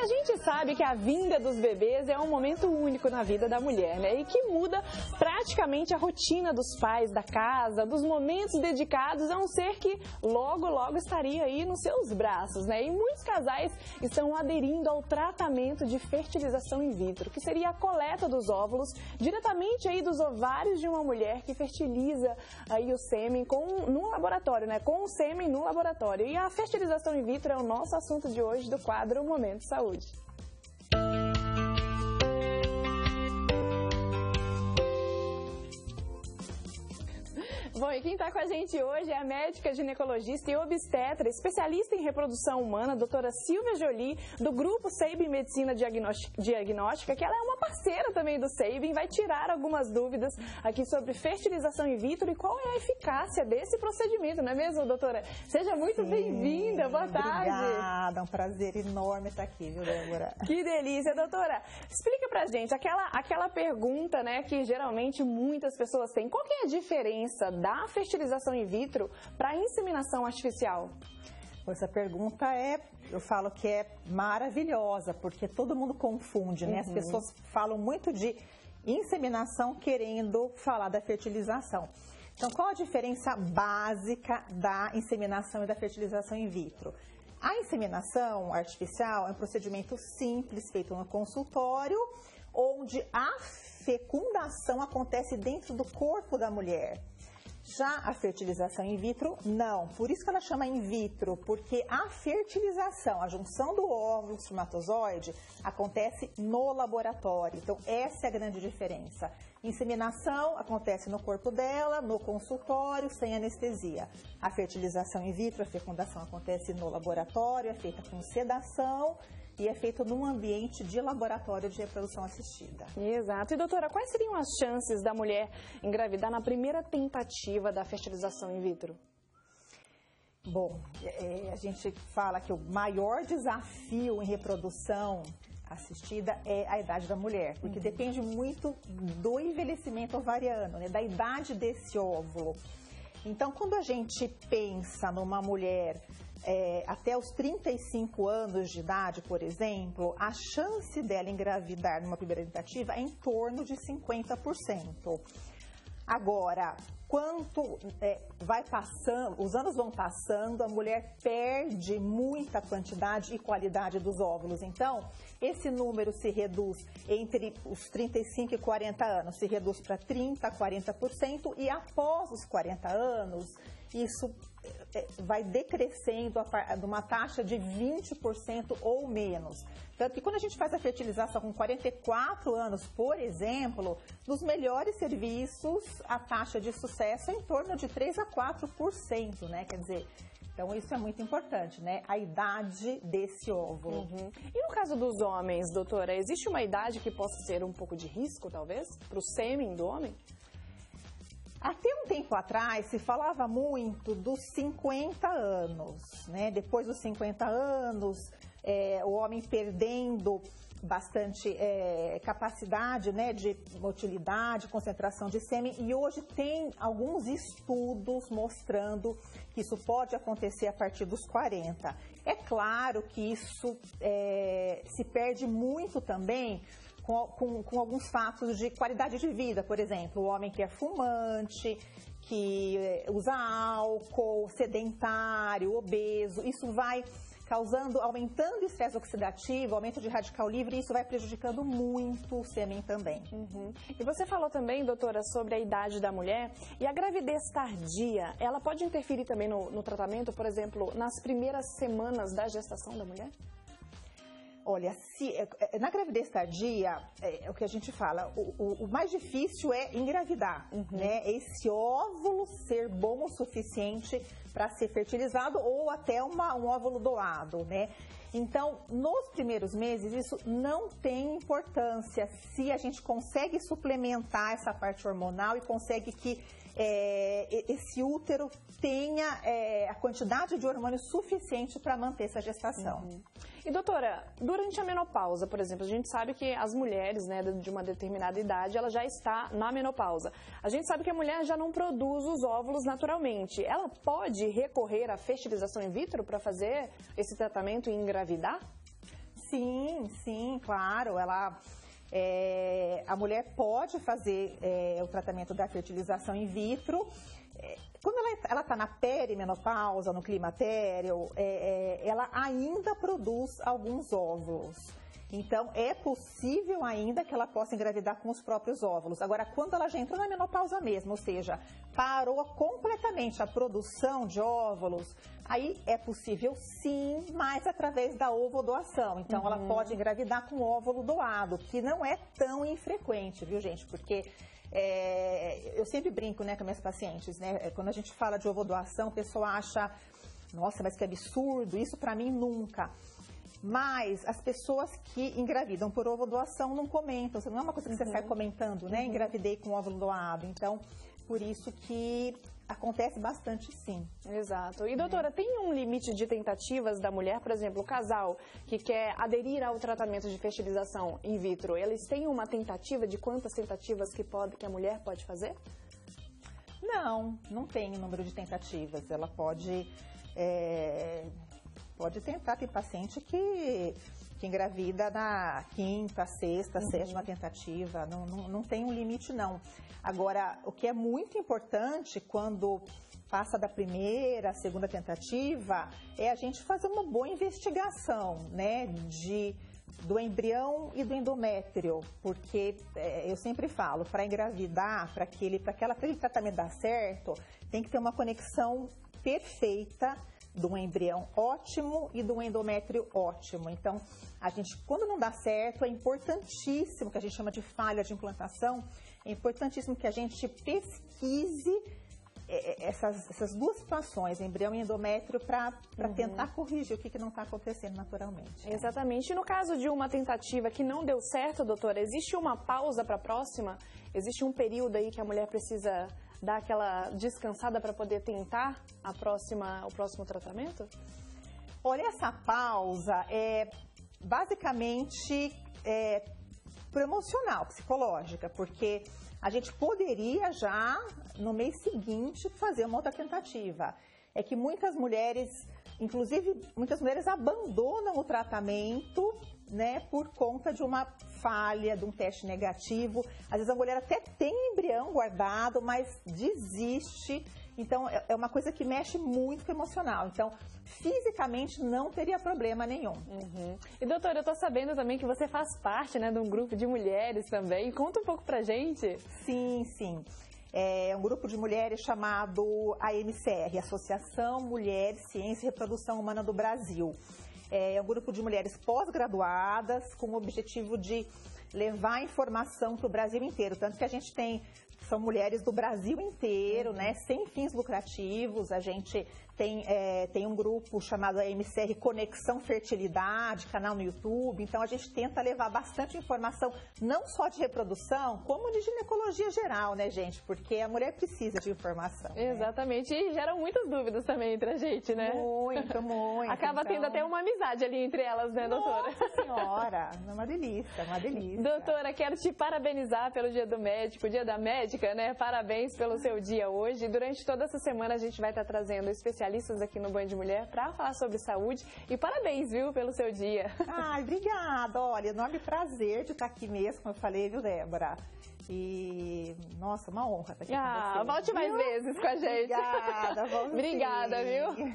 a gente sabe que a vinda dos bebês é um momento único na vida da mulher, né? E que muda praticamente a rotina dos pais, da casa, dos momentos dedicados a um ser que logo, logo estaria aí nos seus braços, né? E muitos casais estão aderindo ao tratamento de fertilização in vitro, que seria a coleta dos óvulos diretamente aí dos ovários de uma mulher que fertiliza aí o sêmen com, no laboratório, né? Com o sêmen no laboratório. E a fertilização in vitro é o nosso assunto de hoje do quadro Momento Saúde saúde. Bom, e quem está com a gente hoje é a médica ginecologista e obstetra, especialista em reprodução humana, doutora Silvia Jolie, do grupo Seibin Medicina Diagnóstica, que ela é uma parceira também do Seibin, vai tirar algumas dúvidas aqui sobre fertilização in vitro e qual é a eficácia desse procedimento, não é mesmo, doutora? Seja muito bem-vinda, boa tarde. Obrigada, é um prazer enorme estar aqui, viu, Débora? Que delícia, doutora. Explica pra gente, aquela, aquela pergunta, né, que geralmente muitas pessoas têm, qual que é a diferença da da fertilização in vitro para a inseminação artificial? Essa pergunta é, eu falo que é maravilhosa, porque todo mundo confunde, né? Uhum. As pessoas falam muito de inseminação querendo falar da fertilização. Então, qual a diferença básica da inseminação e da fertilização in vitro? A inseminação artificial é um procedimento simples feito no consultório, onde a fecundação acontece dentro do corpo da mulher. Já a fertilização in vitro, não. Por isso que ela chama in vitro, porque a fertilização, a junção do óvulo espermatozoide, acontece no laboratório. Então, essa é a grande diferença. Inseminação acontece no corpo dela, no consultório, sem anestesia. A fertilização in vitro, a fecundação acontece no laboratório, é feita com sedação e é feito num ambiente de laboratório de reprodução assistida. Exato. E doutora, quais seriam as chances da mulher engravidar na primeira tentativa da fertilização in vitro? Bom, é, a gente fala que o maior desafio em reprodução assistida é a idade da mulher, porque uhum. depende muito do envelhecimento ovariano, né, da idade desse óvulo. Então, quando a gente pensa numa mulher é, até os 35 anos de idade, por exemplo, a chance dela engravidar numa primeira tentativa é em torno de 50%. Agora, quanto é, vai passando, os anos vão passando, a mulher perde muita quantidade e qualidade dos óvulos. Então, esse número se reduz entre os 35 e 40 anos, se reduz para 30, 40% e após os 40 anos, isso vai decrescendo a, de uma taxa de 20% ou menos. Tanto que quando a gente faz a fertilização com 44 anos, por exemplo, nos melhores serviços, a taxa de sucesso é em torno de 3 a 4%, né? Quer dizer, então isso é muito importante, né? A idade desse óvulo. Uhum. E no caso dos homens, doutora, existe uma idade que possa ser um pouco de risco, talvez, para o sêmen do homem? Até um tempo atrás se falava muito dos 50 anos, né? Depois dos 50 anos, é, o homem perdendo bastante é, capacidade né, de motilidade, concentração de sêmen e hoje tem alguns estudos mostrando que isso pode acontecer a partir dos 40. É claro que isso é, se perde muito também com, com, com alguns fatos de qualidade de vida, por exemplo, o homem que é fumante, que eh, usa álcool, sedentário, obeso, isso vai causando, aumentando o estresse oxidativo, aumento de radical livre, e isso vai prejudicando muito o sêmen também. Uhum. E você falou também, doutora, sobre a idade da mulher e a gravidez tardia, ela pode interferir também no, no tratamento, por exemplo, nas primeiras semanas da gestação da mulher? Olha, se, é, é, na gravidez tardia, é, é, o que a gente fala, o, o, o mais difícil é engravidar, uhum. né? Esse óvulo ser bom o suficiente para ser fertilizado ou até uma, um óvulo doado, né? Então, nos primeiros meses, isso não tem importância se a gente consegue suplementar essa parte hormonal e consegue que é, esse útero tenha é, a quantidade de hormônio suficiente para manter essa gestação. Uhum. E doutora, durante a menopausa, por exemplo, a gente sabe que as mulheres né, de uma determinada idade, ela já está na menopausa. A gente sabe que a mulher já não produz os óvulos naturalmente. Ela pode recorrer à fertilização in vitro para fazer esse tratamento e engravidar? Sim, sim, claro. Ela, é, a mulher pode fazer é, o tratamento da fertilização in vitro. É, quando ela está na perimenopausa, no climatério, é, é, ela ainda produz alguns óvulos. Então, é possível ainda que ela possa engravidar com os próprios óvulos. Agora, quando ela já entrou na menopausa mesmo, ou seja, parou completamente a produção de óvulos, aí é possível sim, mas através da ovodoação. Então, uhum. ela pode engravidar com óvulo doado, que não é tão infrequente, viu, gente? Porque é, eu sempre brinco né, com minhas pacientes, né? Quando a gente fala de ovodoação, o pessoal acha, nossa, mas que absurdo, isso para mim nunca. Mas as pessoas que engravidam por ovo doação não comentam. Não é uma coisa que uhum. você sai comentando, né? Uhum. Engravidei com óvulo doado. Então, por isso que acontece bastante sim. Exato. E doutora, é. tem um limite de tentativas da mulher, por exemplo, o casal que quer aderir ao tratamento de fertilização in vitro, eles têm uma tentativa de quantas tentativas que, pode, que a mulher pode fazer? Não, não tem número de tentativas. Ela pode é, pode tentar, tem paciente que, que engravida na quinta, sexta, uhum. sétima tentativa, não, não, não tem um limite não. Agora, o que é muito importante quando passa da primeira, segunda tentativa, é a gente fazer uma boa investigação, né, de do embrião e do endométrio, porque é, eu sempre falo, para engravidar, para aquele, para aquela, aquele tratamento dar certo, tem que ter uma conexão perfeita de um embrião ótimo e um endométrio ótimo. Então, a gente, quando não dá certo, é importantíssimo, que a gente chama de falha de implantação, é importantíssimo que a gente pesquise é, é, essas, essas duas situações, embrião e endométrio, para uhum. tentar corrigir o que, que não está acontecendo naturalmente. Exatamente. E no caso de uma tentativa que não deu certo, doutora, existe uma pausa para a próxima? Existe um período aí que a mulher precisa dar aquela descansada para poder tentar a próxima, o próximo tratamento? Olha, essa pausa é basicamente é, promocional, psicológica, porque a gente poderia já no mês seguinte fazer uma outra tentativa. É que muitas mulheres, inclusive muitas mulheres abandonam o tratamento né, por conta de uma falha, de um teste negativo. Às vezes a mulher até tem embrião guardado, mas desiste. Então é, é uma coisa que mexe muito com o emocional. Então, fisicamente não teria problema nenhum. Uhum. E doutora, eu estou sabendo também que você faz parte né, de um grupo de mulheres também. Conta um pouco pra gente. Sim, sim. É um grupo de mulheres chamado AMCR, Associação Mulher, Ciência e Reprodução Humana do Brasil. É um grupo de mulheres pós-graduadas com o objetivo de levar informação para o Brasil inteiro. Tanto que a gente tem são mulheres do Brasil inteiro, né, sem fins lucrativos. A gente tem, é, tem um grupo chamado MCR Conexão Fertilidade, canal no YouTube. Então a gente tenta levar bastante informação, não só de reprodução, como de ginecologia geral, né, gente? Porque a mulher precisa de informação. Né? Exatamente. Né? E geram muitas dúvidas também entre a gente, né? Muito, muito. Acaba então... tendo até uma amizade ali entre elas, né, doutora? Nossa senhora, é uma delícia, uma delícia. Doutora, quero te parabenizar pelo Dia do Médico, Dia da Médica, né? Parabéns pelo seu dia hoje. Durante toda essa semana a gente vai estar trazendo especialistas aqui no Banho de Mulher para falar sobre saúde. E parabéns, viu, pelo seu dia. Ai, obrigada. Olha, enorme prazer de estar aqui mesmo, como eu falei, viu, Débora? E, nossa, uma honra estar aqui ah, com você. Volte mais vezes com a gente. Obrigada, Obrigada, viu?